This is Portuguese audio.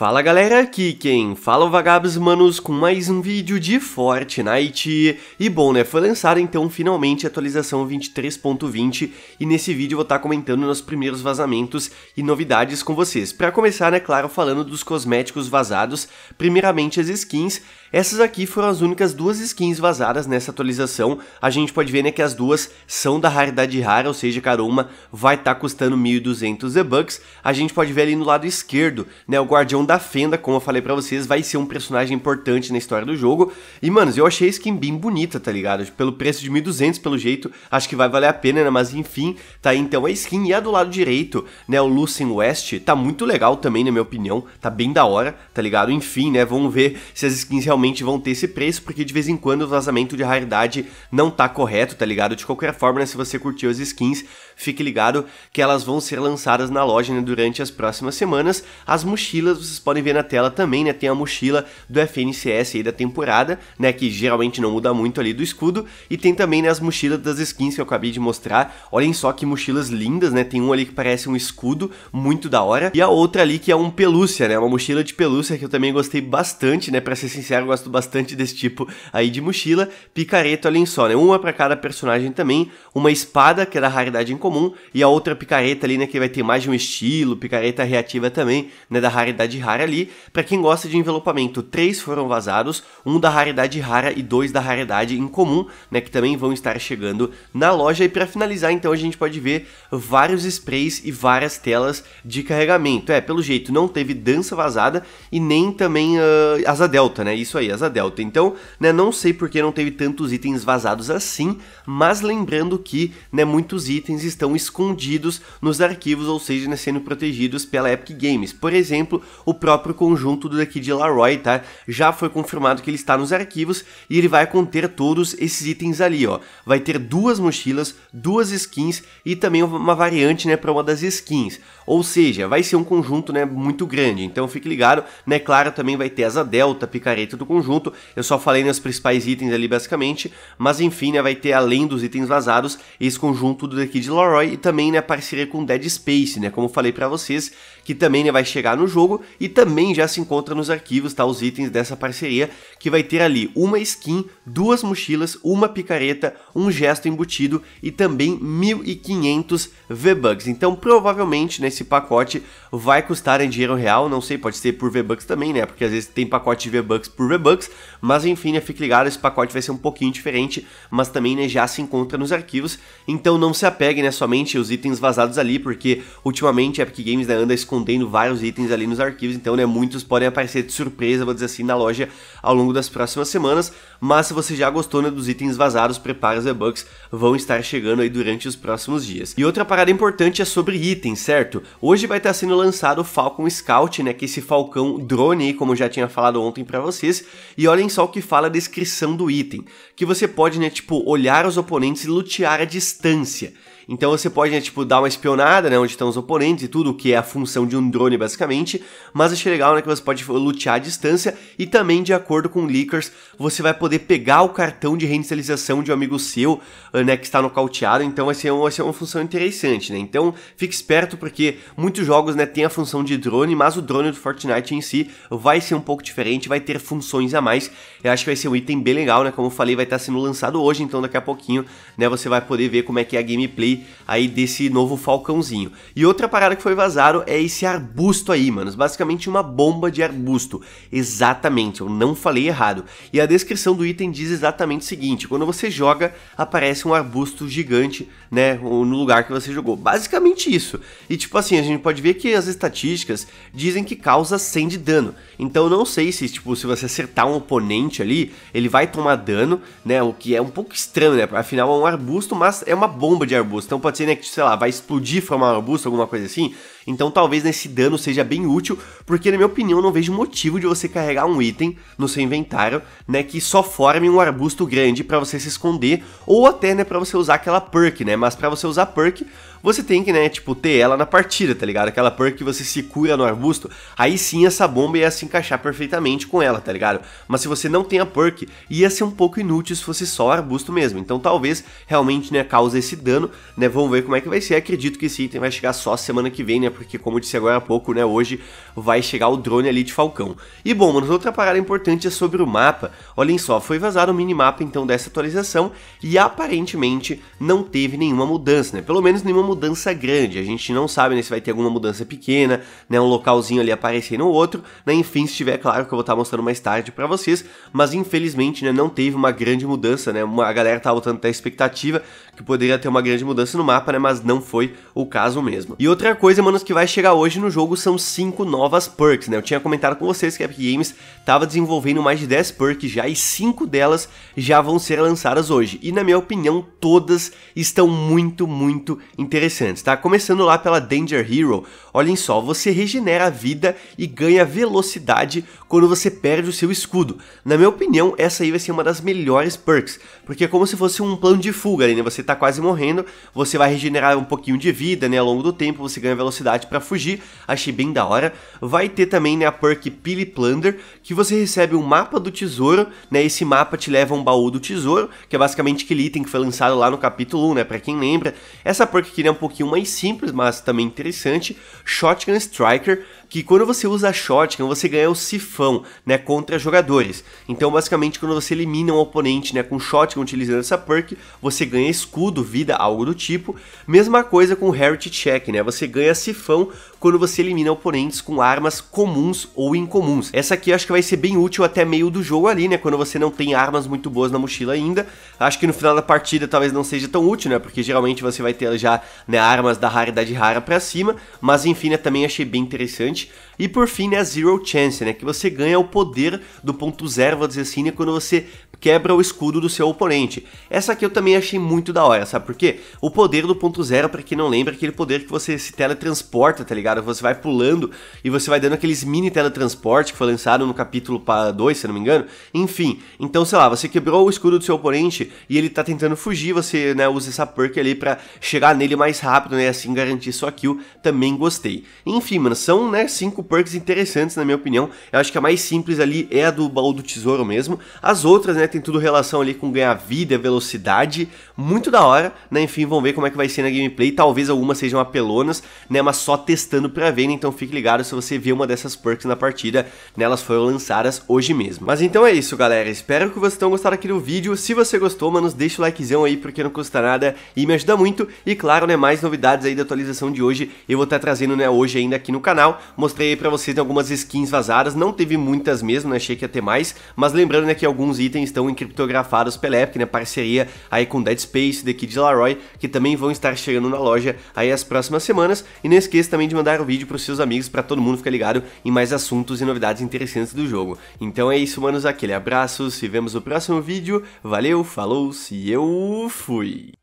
Fala galera, aqui quem fala é o Vagabos Manos com mais um vídeo de Fortnite. E bom, né, foi lançada então finalmente a atualização 23.20 e nesse vídeo eu vou estar comentando nos primeiros vazamentos e novidades com vocês. Para começar, né, claro, falando dos cosméticos vazados, primeiramente as skins. Essas aqui foram as únicas duas skins vazadas nessa atualização. A gente pode ver, né, que as duas são da raridade rara, ou seja, cada uma vai estar custando 1.200 V-Bucks. A gente pode ver ali no lado esquerdo, né, o Guardião da Fenda, como eu falei pra vocês, vai ser um personagem importante na história do jogo. E, manos, eu achei a skin bem bonita, tá ligado? Pelo preço de 1.200, pelo jeito, acho que vai valer a pena, né? Mas, enfim, tá aí então a skin. E a do lado direito, né, o Lucien West, tá muito legal também, na minha opinião. Tá bem da hora, tá ligado? Enfim, né, vamos ver se as skins realmente vão ter esse preço, porque de vez em quando o vazamento de raridade não tá correto, tá ligado? De qualquer forma, né, se você curtiu as skins, fique ligado que elas vão ser lançadas na loja né, durante as próximas semanas. As mochilas, vocês podem ver na tela também, né? Tem a mochila do FNCS aí da temporada, né? Que geralmente não muda muito ali do escudo. E tem também né, as mochilas das skins que eu acabei de mostrar. Olhem só que mochilas lindas, né? Tem um ali que parece um escudo, muito da hora. E a outra ali que é um pelúcia, né? Uma mochila de pelúcia que eu também gostei bastante, né? Pra ser sincero, eu gosto bastante desse tipo aí de mochila. Picareta, olhem só, né? Uma para cada personagem também. Uma espada, que é da raridade em comum. E a outra picareta ali, né? Que vai ter mais de um estilo. Picareta reativa também, né? Da raridade rara ali. Para quem gosta de envelopamento, três foram vazados, um da raridade rara e dois da raridade incomum, né, que também vão estar chegando na loja. E para finalizar, então, a gente pode ver vários sprays e várias telas de carregamento. É, pelo jeito, não teve dança vazada e nem também uh, asa delta, né? Isso aí, asa delta. Então, né, não sei por que não teve tantos itens vazados assim, mas lembrando que, né, muitos itens estão escondidos nos arquivos, ou seja, né, sendo protegidos pela Epic Games. Por exemplo, o próprio conjunto do daqui de Laroy, tá? Já foi confirmado que ele está nos arquivos e ele vai conter todos esses itens ali, ó. Vai ter duas mochilas, duas skins e também uma variante, né, para uma das skins. Ou seja, vai ser um conjunto, né, muito grande. Então fique ligado, né? Claro, também vai ter asa delta, picareta do conjunto. Eu só falei nos principais itens ali basicamente, mas enfim, né, vai ter além dos itens vazados esse conjunto do daqui de Laroy e também, né, parceria com Dead Space, né, como falei para vocês, que também né, vai chegar no jogo e também já se encontra nos arquivos, tá? Os itens dessa parceria, que vai ter ali uma skin, duas mochilas, uma picareta, um gesto embutido e também 1.500 V-Bucks. Então, provavelmente, nesse pacote vai custar em dinheiro real, não sei, pode ser por V-Bucks também, né? Porque às vezes tem pacote de V-Bucks por V-Bucks, mas enfim, né, fique ligado, esse pacote vai ser um pouquinho diferente, mas também, né, já se encontra nos arquivos. Então, não se apegue, né, somente os itens vazados ali, porque ultimamente a Epic Games né, anda escondendo escondendo vários itens ali nos arquivos, então né, muitos podem aparecer de surpresa, vou dizer assim, na loja ao longo das próximas semanas, mas se você já gostou né, dos itens vazados, prepare os V-Bucks, vão estar chegando aí durante os próximos dias. E outra parada importante é sobre itens, certo? Hoje vai estar sendo lançado o Falcon Scout, né, que é esse falcão drone como eu já tinha falado ontem para vocês, e olhem só o que fala a descrição do item, que você pode, né, tipo, olhar os oponentes e lutear à distância. Então você pode, né, tipo, dar uma espionada, né, onde estão os oponentes e tudo, que é a função de um drone basicamente, mas achei legal, né, que você pode lutear à distância e também, de acordo com leakers, você vai poder pegar o cartão de reinicialização de um amigo seu, ah, né, que está nocauteado, então vai ser, uma, vai ser uma função interessante, né, então fique esperto porque muitos jogos, né, tem a função de drone, mas o drone do Fortnite em si vai ser um pouco diferente, vai ter funções a mais, eu acho que vai ser um item bem legal, né, como eu falei, vai estar sendo lançado hoje, então daqui a pouquinho, né, você vai poder ver como é que é a gameplay aí desse novo falcãozinho. E outra parada que foi vazado é esse arbusto aí, manos. Basicamente uma bomba de arbusto. Exatamente, eu não falei errado. E a descrição do item diz exatamente o seguinte: quando você joga, aparece um arbusto gigante, né, no lugar que você jogou. Basicamente isso. E tipo assim, a gente pode ver que as estatísticas dizem que causa 100 de dano. Então eu não sei se, tipo, se você acertar um oponente ali, ele vai tomar dano, né, o que é um pouco estranho, né? Afinal é um arbusto, mas é uma bomba de arbusto. Então pode ser, né, que, sei lá, vai explodir, formar um arbusto, alguma coisa assim. Então talvez nesse dano seja bem útil, porque na minha opinião não vejo motivo de você carregar um item no seu inventário, né, que só forme um arbusto grande para você se esconder, ou até, né, para você usar aquela perk, né, mas para você usar perk, você tem que, né, tipo, ter ela na partida, tá ligado? Aquela perk que você se cura no arbusto, aí sim essa bomba ia se encaixar perfeitamente com ela, tá ligado? Mas se você não tem a perk, ia ser um pouco inútil se fosse só o arbusto mesmo. Então talvez realmente, né, cause esse dano, né? Vamos ver como é que vai ser. Acredito que esse item vai chegar só semana que vem, né? Porque como eu disse agora há pouco, né? Hoje vai chegar o drone ali de Falcão. E bom, mano, outra parada importante é sobre o mapa. Olhem só, foi vazado o minimapa então dessa atualização e aparentemente não teve nenhuma mudança, né? Pelo menos nenhuma mudança grande. A gente não sabe né, se vai ter alguma mudança pequena, né? Um localzinho ali aparecendo ou outro, né? Enfim, se tiver, claro que eu vou estar mostrando mais tarde para vocês, mas infelizmente, né? Não teve uma grande mudança, né? A galera tá botando até a expectativa que poderia ter uma grande mudança no mapa, né? Mas não foi o caso mesmo. E outra coisa, manos, que vai chegar hoje no jogo são cinco novas perks, né? Eu tinha comentado com vocês que a Epic Games estava desenvolvendo mais de 10 perks já e cinco delas já vão ser lançadas hoje. E na minha opinião, todas estão muito, muito interessantes, tá? Começando lá pela Danger Hero, olhem só, você regenera a vida e ganha velocidade quando você perde o seu escudo. Na minha opinião, essa aí vai ser uma das melhores perks, porque é como se fosse um plano de fuga ali, né? Você tá quase morrendo, você vai regenerar um pouquinho de vida, né? Ao longo do tempo, você ganha velocidade para fugir, achei bem da hora. Vai ter também, né, a perk Pili Plunder, que você recebe um mapa do tesouro, né? Esse mapa te leva a um baú do tesouro, que é basicamente aquele item que foi lançado lá no capítulo 1, né? Pra quem lembra. Essa perk aqui é um pouquinho mais simples, mas também interessante. Shotgun Striker, que quando você usa Shotgun, você ganha o sifão, né, contra jogadores. Então, basicamente, quando você elimina um oponente, né, com Shotgun utilizando essa perk, você ganha escudo, vida, algo do tipo. Mesma coisa com Heritage Check, né, você ganha sifão quando você elimina oponentes com armas comuns ou incomuns. Essa aqui acho que vai ser bem útil até meio do jogo ali, né, quando você não tem armas muito boas na mochila ainda. Acho que no final da partida talvez não seja tão útil, né, porque geralmente você vai ter já, né, armas da raridade rara pra cima, mas enfim, né, também achei bem interessante. E por fim, né, a Zero Chance, né, que você ganha o poder do ponto zero, vou dizer assim, né, quando você quebra o escudo do seu oponente. Essa aqui eu também achei muito da hora, sabe por quê? O poder do ponto zero, pra quem não lembra, é aquele poder que você se teletransporta, tá ligado? Você vai pulando e você vai dando aqueles mini teletransporte que foi lançado no capítulo 2, se não me engano. Enfim, então sei lá, você quebrou o escudo do seu oponente e ele tá tentando fugir, você né, usa essa perk ali pra chegar nele mais rápido, né? Assim garantir sua kill, também gostei. Enfim, mano, são né, cinco perks interessantes na minha opinião. Eu acho que a mais simples ali é a do baú do tesouro mesmo. As outras, né, tem tudo relação ali com ganhar vida, velocidade, muito da hora, né? Enfim, vamos ver como é que vai ser na gameplay. Talvez algumas sejam apelonas, né? Mas só testando pra ver, né? então fique ligado se você vê uma dessas perks na partida, né? Elas foram lançadas hoje mesmo. Mas então é isso, galera. Espero que vocês tenham gostado aqui do vídeo. Se você gostou, manos, deixa o likezão aí porque não custa nada e me ajuda muito. E claro, né? Mais novidades aí da atualização de hoje eu vou estar trazendo, né? Hoje ainda aqui no canal. Mostrei aí pra vocês algumas skins vazadas. Não teve muitas mesmo, né? Achei que ia ter mais. Mas lembrando, né? Que alguns itens estão encriptografados pela Epic, né? Parceria aí com Dead Space, The Kid Laroi, que também vão estar chegando na loja aí as próximas semanas. E não esqueça também de mandar o vídeo pros seus amigos para todo mundo ficar ligado em mais assuntos e novidades interessantes do jogo. Então é isso, manos. Aquele abraço. Se vemos no próximo vídeo. Valeu, falou, se eu fui.